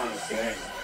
on the thing.